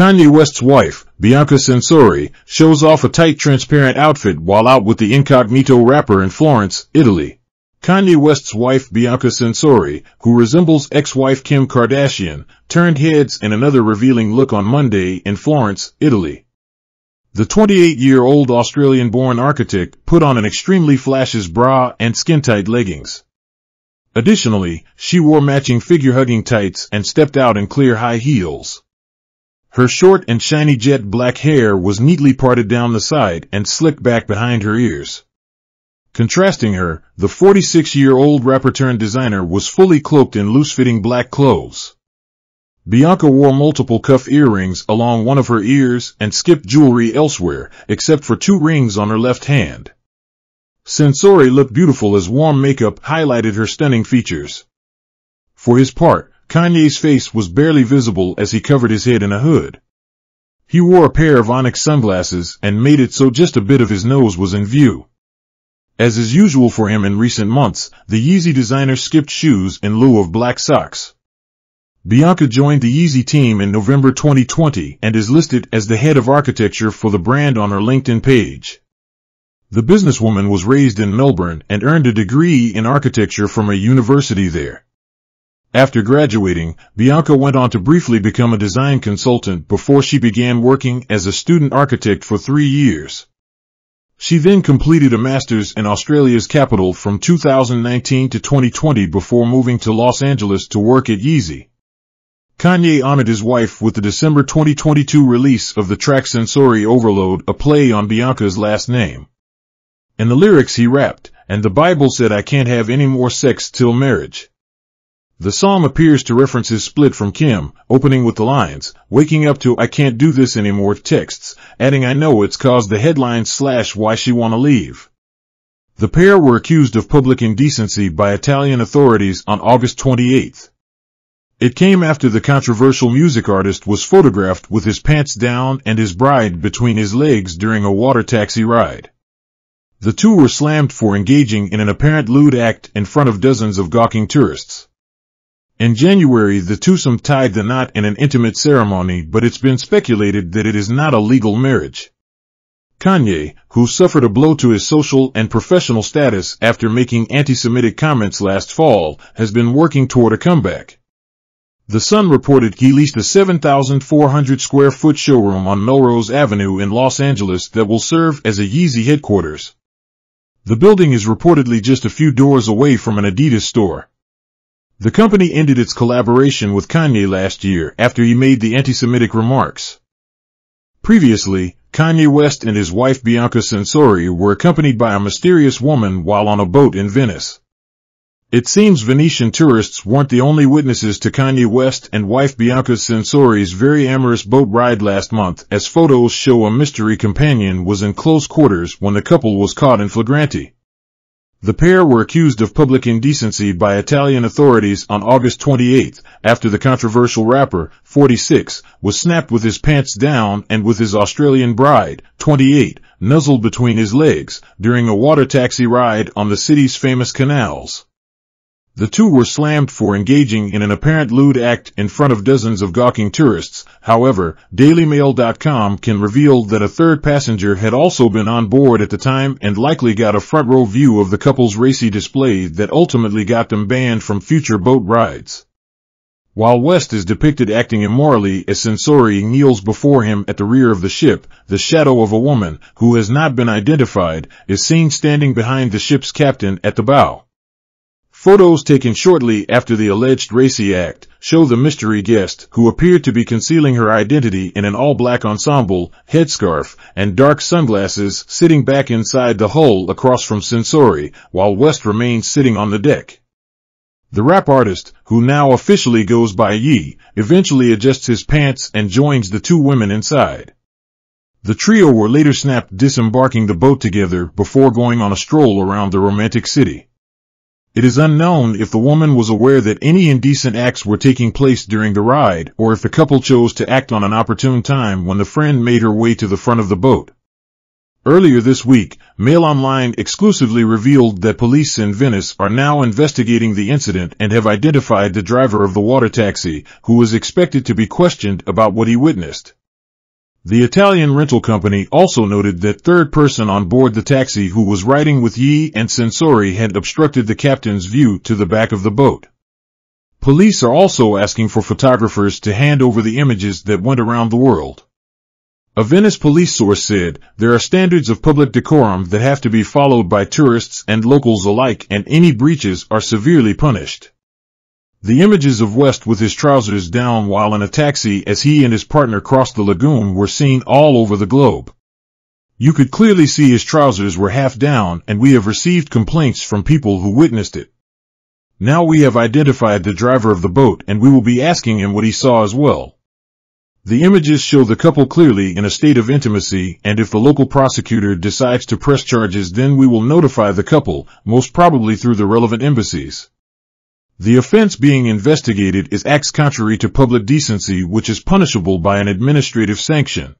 Kanye West's wife, Bianca Censori, shows off a tight transparent outfit while out with the incognito rapper in Florence, Italy. Kanye West's wife Bianca Censori, who resembles ex-wife Kim Kardashian, turned heads in another revealing look on Monday in Florence, Italy. The 28-year-old Australian-born architect put on an extremely flashes bra and skin-tight leggings. Additionally, she wore matching figure-hugging tights and stepped out in clear high heels. Her short and shiny jet black hair was neatly parted down the side and slicked back behind her ears. Contrasting her, the 46-year-old rapper-turned-designer was fully cloaked in loose-fitting black clothes. Bianca wore multiple cuff earrings along one of her ears and skipped jewelry elsewhere, except for two rings on her left hand. Censori looked beautiful as warm makeup highlighted her stunning features. For his part, Kanye's face was barely visible as he covered his head in a hood. He wore a pair of onyx sunglasses and made it so just a bit of his nose was in view. As is usual for him in recent months, the Yeezy designer skipped shoes in lieu of black socks. Bianca joined the Yeezy team in November 2020 and is listed as the head of architecture for the brand on her LinkedIn page. The businesswoman was raised in Melbourne and earned a degree in architecture from a university there. After graduating, Bianca went on to briefly become a design consultant before she began working as a student architect for three years. She then completed a master's in Australia's capital from 2019 to 2020 before moving to Los Angeles to work at Yeezy. Kanye honored his wife with the December 2022 release of the track Censori Overload, a play on Bianca's last name. In the lyrics he rapped, and the Bible said I can't have any more sex till marriage. The song appears to reference his split from Kim, opening with the lines, waking up to I can't do this anymore texts, adding I know it's caused the headline slash why she wanna leave. The pair were accused of public indecency by Italian authorities on August 28th. It came after the controversial music artist was photographed with his pants down and his bride between his legs during a water taxi ride. The two were slammed for engaging in an apparent lewd act in front of dozens of gawking tourists. In January, the twosome tied the knot in an intimate ceremony, but it's been speculated that it is not a legal marriage. Kanye, who suffered a blow to his social and professional status after making anti-Semitic comments last fall, has been working toward a comeback. The Sun reported he leased a 7,400 square foot showroom on Melrose Avenue in Los Angeles that will serve as a Yeezy headquarters. The building is reportedly just a few doors away from an Adidas store. The company ended its collaboration with Kanye last year after he made the anti-Semitic remarks. Previously, Kanye West and his wife Bianca Censori were accompanied by a mysterious woman while on a boat in Venice. It seems Venetian tourists weren't the only witnesses to Kanye West and wife Bianca Censori's very amorous boat ride last month, as photos show a mystery companion was in close quarters when the couple was caught in flagrante. The pair were accused of public indecency by Italian authorities on August 28 after the controversial rapper, 46, was snapped with his pants down and with his Australian bride, 28, nuzzled between his legs during a water taxi ride on the city's famous canals. The two were slammed for engaging in an apparent lewd act in front of dozens of gawking tourists. However, DailyMail.com can reveal that a third passenger had also been on board at the time and likely got a front row view of the couple's racy display that ultimately got them banned from future boat rides. While West is depicted acting immorally as Censori kneels before him at the rear of the ship, the shadow of a woman, who has not been identified, is seen standing behind the ship's captain at the bow. Photos taken shortly after the alleged racy act show the mystery guest, who appeared to be concealing her identity in an all-black ensemble, headscarf, and dark sunglasses, sitting back inside the hull across from Censori, while West remains sitting on the deck. The rap artist, who now officially goes by Ye, eventually adjusts his pants and joins the two women inside. The trio were later snapped disembarking the boat together before going on a stroll around the romantic city. It is unknown if the woman was aware that any indecent acts were taking place during the ride, or if the couple chose to act on an opportune time when the friend made her way to the front of the boat. Earlier this week, Mail Online exclusively revealed that police in Venice are now investigating the incident and have identified the driver of the water taxi, who is expected to be questioned about what he witnessed. The Italian rental company also noted that third person on board the taxi who was riding with Ye and Censori had obstructed the captain's view to the back of the boat. Police are also asking for photographers to hand over the images that went around the world. A Venice police source said, there are standards of public decorum that have to be followed by tourists and locals alike and any breaches are severely punished. The images of West with his trousers down while in a taxi as he and his partner crossed the lagoon were seen all over the globe. You could clearly see his trousers were half down and we have received complaints from people who witnessed it. Now we have identified the driver of the boat and we will be asking him what he saw as well. The images show the couple clearly in a state of intimacy and if the local prosecutor decides to press charges then we will notify the couple, most probably through the relevant embassies. The offense being investigated is acts contrary to public decency which is punishable by an administrative sanction.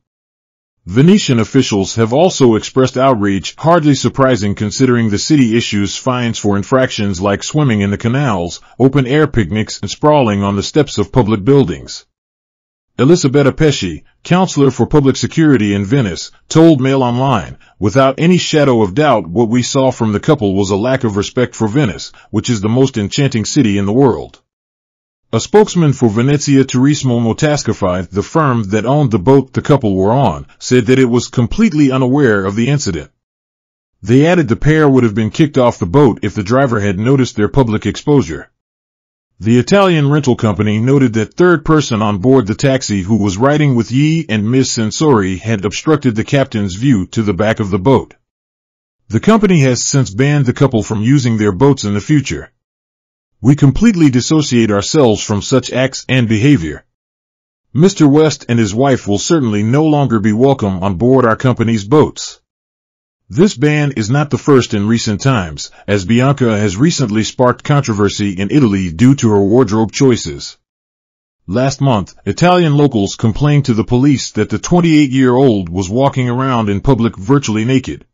Venetian officials have also expressed outrage, hardly surprising considering the city issues fines for infractions like swimming in the canals, open-air picnics, and sprawling on the steps of public buildings. Elisabetta Pesci, counselor for public security in Venice, told Mail Online, without any shadow of doubt what we saw from the couple was a lack of respect for Venice, which is the most enchanting city in the world. A spokesman for Venezia Turismo Motoscafi, the firm that owned the boat the couple were on, said that it was completely unaware of the incident. They added the pair would have been kicked off the boat if the driver had noticed their public exposure. The Italian rental company noted that third person on board the taxi who was riding with Ye and Ms. Censori had obstructed the captain's view to the back of the boat. The company has since banned the couple from using their boats in the future. We completely dissociate ourselves from such acts and behavior. Mr. West and his wife will certainly no longer be welcome on board our company's boats. This ban is not the first in recent times, as Bianca has recently sparked controversy in Italy due to her wardrobe choices. Last month, Italian locals complained to the police that the 28-year-old was walking around in public virtually naked.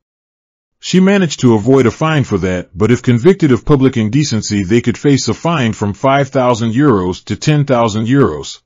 She managed to avoid a fine for that, but if convicted of public indecency they could face a fine from 5,000 euros to 10,000 euros.